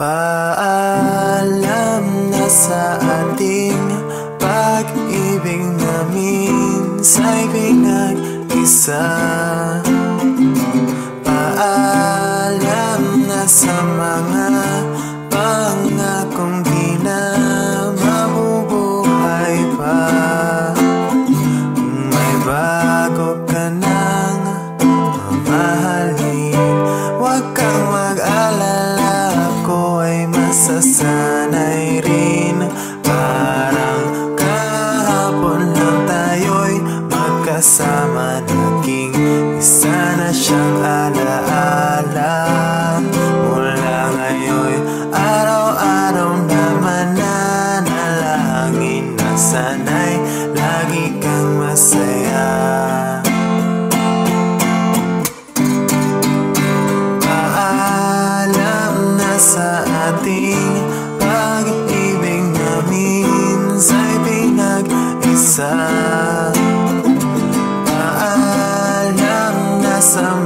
Paalam na sa ating pag-ibig na minsa'y pinag-isa. Paalam na sa mga pangakong di na mabubuhay pa. May bago ka nang mamahalin. Huwag kang mag-alala Ako ay masasanay rin. Parang kahapon lang tayo'y magkasama Naging isa na siyang alaala. Mula ngayon araw-araw na mananalangin. Na sana'y lagi kang ating pag-ibig na minsa'y pinag-isa. Paalam na sa